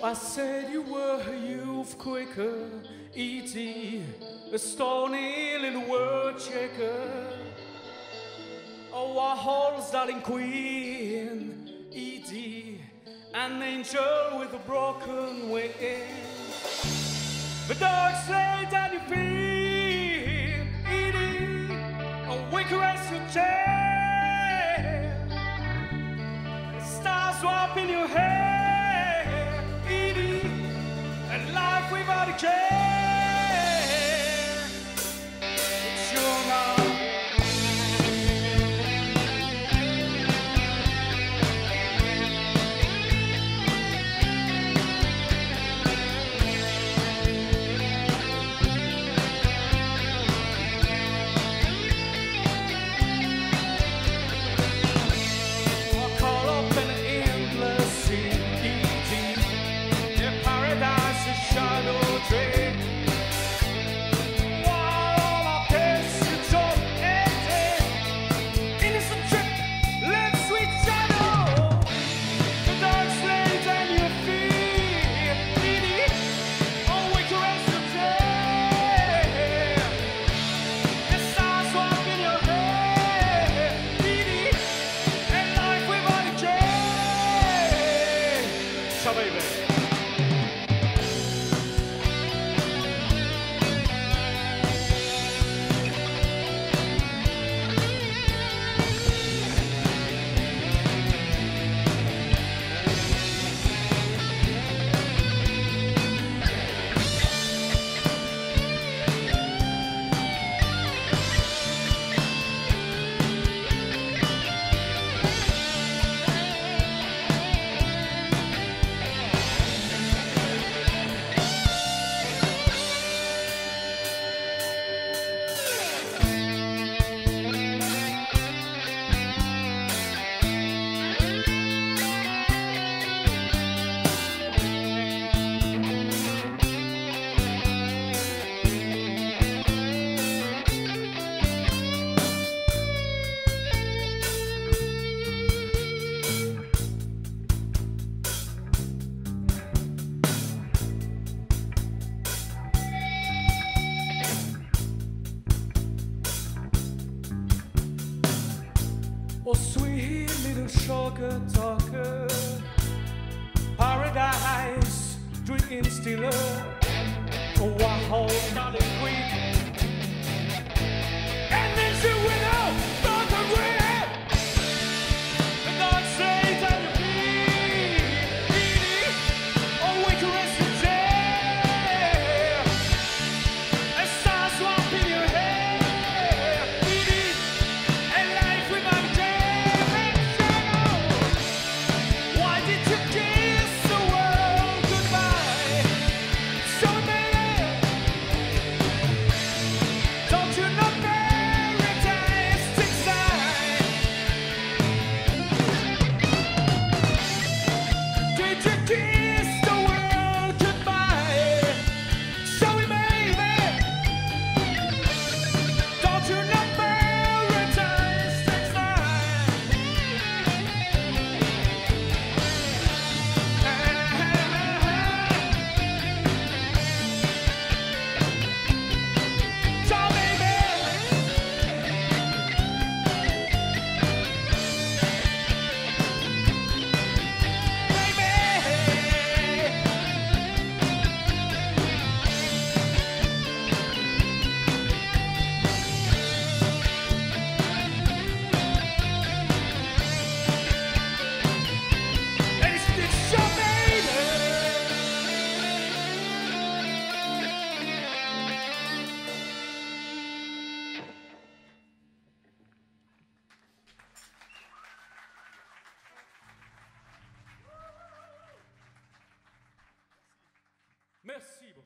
I said you were a youth quicker, Edie, a stony little word checker. Oh, I holds darling queen, Edie, an angel with a broken wing. The dark slate that you feel, Edie, a weak as your chair. Stars swap in your head. Oh, sweet little sugar talker, paradise dream stealer. Oh, I hold Спасибо.